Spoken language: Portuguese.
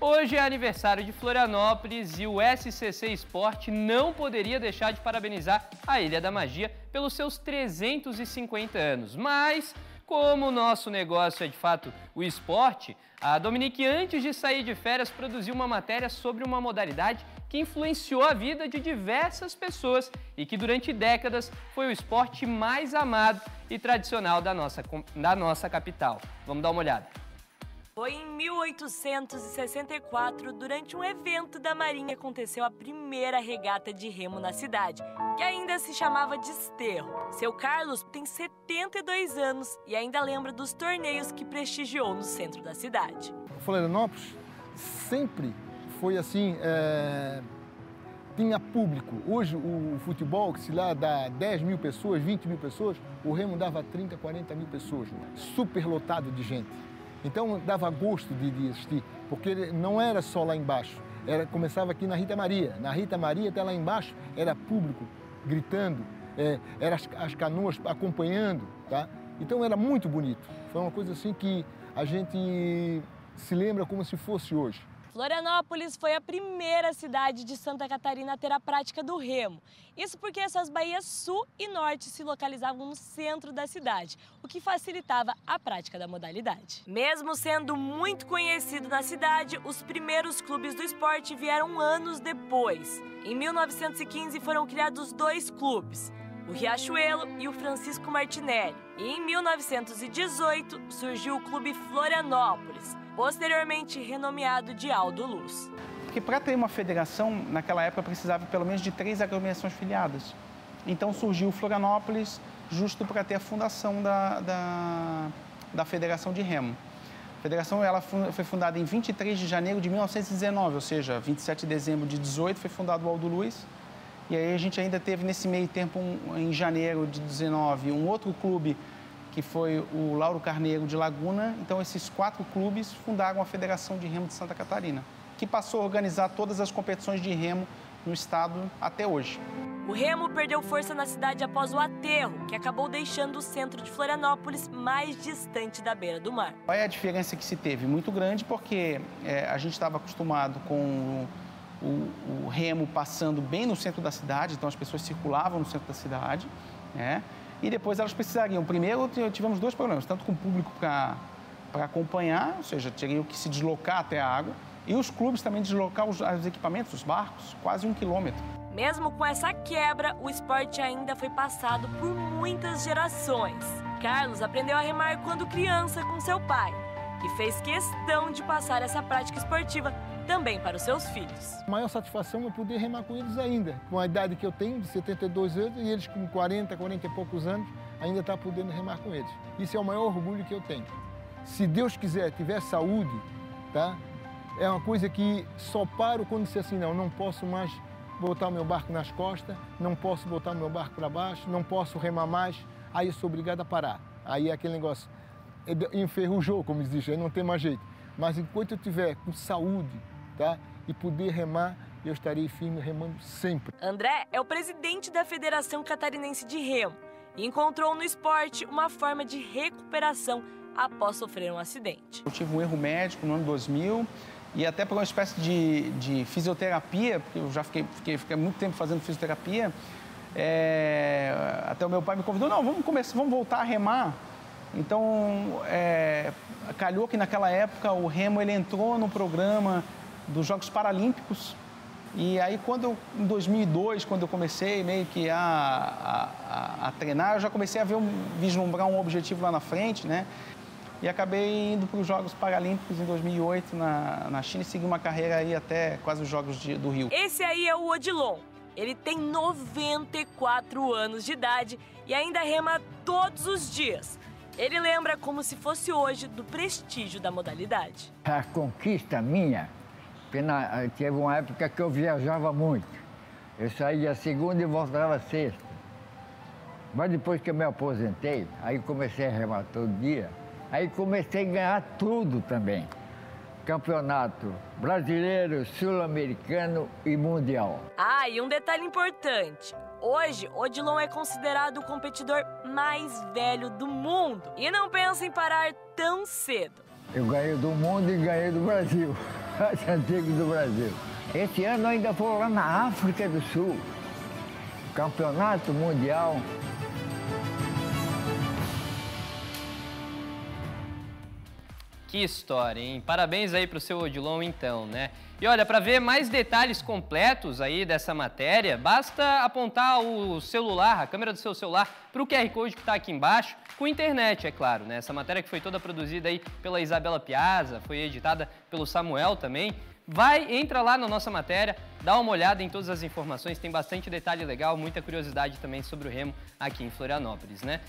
Hoje é aniversário de Florianópolis e o SCC Esporte não poderia deixar de parabenizar a Ilha da Magia pelos seus 350 anos. Mas, como o nosso negócio é de fato o esporte, a Dominique, antes de sair de férias, produziu uma matéria sobre uma modalidade que influenciou a vida de diversas pessoas e que durante décadas foi o esporte mais amado e tradicional da nossa, da nossa capital. Vamos dar uma olhada. Foi em 1864, durante um evento da Marinha, aconteceu a primeira regata de remo na cidade, que ainda se chamava Desterro. Seu Carlos tem 72 anos e ainda lembra dos torneios que prestigiou no centro da cidade. Florianópolis sempre foi assim, é... tinha público. Hoje o futebol, que se lá dá 10 mil pessoas, 20 mil pessoas, o remo dava 30, 40 mil pessoas, super lotado de gente. Então dava gosto de, de assistir, porque não era só lá embaixo, era, começava aqui na Rita Maria. Na Rita Maria até lá embaixo era público gritando, é, era as, as canoas acompanhando, tá? Então era muito bonito. Foi uma coisa assim que a gente se lembra como se fosse hoje. Florianópolis foi a primeira cidade de Santa Catarina a ter a prática do remo. Isso porque essas baías sul e norte se localizavam no centro da cidade, o que facilitava a prática da modalidade. Mesmo sendo muito conhecido na cidade, os primeiros clubes do esporte vieram anos depois. Em 1915 foram criados dois clubes, o Riachuelo e o Francisco Martinelli. E em 1918 surgiu o Clube Florianópolis, posteriormente renomeado de Aldo Luz. Porque para ter uma federação, naquela época precisava pelo menos de três aglomerações filiadas. Então surgiu Florianópolis justo para ter a fundação da, da, da Federação de Remo. A federação ela foi fundada em 23 de janeiro de 1919, ou seja, 27 de dezembro de 18 foi fundado o Aldo Luz. E aí a gente ainda teve nesse meio tempo, um, em janeiro de 19, um outro clube que foi o Lauro Carneiro de Laguna. Então, esses quatro clubes fundaram a Federação de Remo de Santa Catarina, que passou a organizar todas as competições de remo no estado até hoje. O remo perdeu força na cidade após o aterro, que acabou deixando o centro de Florianópolis mais distante da beira do mar. Qual é a diferença que se teve? Muito grande, porque é, a gente estava acostumado com o, o, remo passando bem no centro da cidade, então as pessoas circulavam no centro da cidade, né? E depois elas precisariam. Primeiro, tivemos dois problemas, tanto com o público para acompanhar, ou seja, teriam que se deslocar até a água, e os clubes também deslocar os, os equipamentos, os barcos, quase um quilômetro. Mesmo com essa quebra, o esporte ainda foi passado por muitas gerações. Carlos aprendeu a remar quando criança com seu pai e fez questão de passar essa prática esportiva também para os seus filhos. A maior satisfação é poder remar com eles ainda, com a idade que eu tenho, de 72 anos, e eles com 40, 40 e poucos anos, ainda está podendo remar com eles. Isso é o maior orgulho que eu tenho. Se Deus quiser, tiver saúde, tá? É uma coisa que só paro quando disser assim, não, não posso mais botar meu barco nas costas, não posso botar meu barco para baixo, não posso remar mais, aí eu sou obrigado a parar. Aí é aquele negócio, é enferrujou, como diz, aí não tem mais jeito. Mas enquanto eu tiver com saúde, tá? E poder remar, eu estarei firme remando sempre. André é o presidente da Federação Catarinense de Remo e encontrou no esporte uma forma de recuperação após sofrer um acidente. Eu tive um erro médico no ano 2000 e até por uma espécie de, de fisioterapia, porque eu já fiquei, fiquei, fiquei muito tempo fazendo fisioterapia, é, até o meu pai me convidou, não, vamos começar, vamos voltar a remar. Então, é, calhou que naquela época o remo ele entrou no programa dos Jogos Paralímpicos. E aí, quando eu, em 2002, quando eu comecei meio que a, a, a, treinar, eu já comecei a ver um, vislumbrar um objetivo lá na frente, né? E acabei indo para os Jogos Paralímpicos em 2008 na, na China e segui uma carreira aí até quase os Jogos de, do Rio. Esse aí é o Odilon. Ele tem 94 anos de idade e ainda rema todos os dias. Ele lembra como se fosse hoje do prestígio da modalidade. A conquista minha porque teve uma época que eu viajava muito. Eu saía segunda e voltava sexta. Mas depois que eu me aposentei, aí comecei a remar todo dia, aí comecei a ganhar tudo também. Campeonato brasileiro, sul-americano e mundial. Ah, e um detalhe importante. Hoje, Odilon é considerado o competidor mais velho do mundo. E não pensa em parar tão cedo. Eu ganhei do mundo e ganhei do Brasil. Mais antigos do Brasil. Esse ano ainda vou lá na África do Sul. Campeonato Mundial Que história, hein? Parabéns aí pro seu Odilon, então, né? E olha, para ver mais detalhes completos aí dessa matéria, basta apontar o celular, a câmera do seu celular, para o QR Code que está aqui embaixo, com internet, é claro, né? Essa matéria que foi toda produzida aí pela Isabela Piazza, foi editada pelo Samuel também. Vai, entra lá na nossa matéria, dá uma olhada em todas as informações, tem bastante detalhe legal, muita curiosidade também sobre o remo aqui em Florianópolis, né?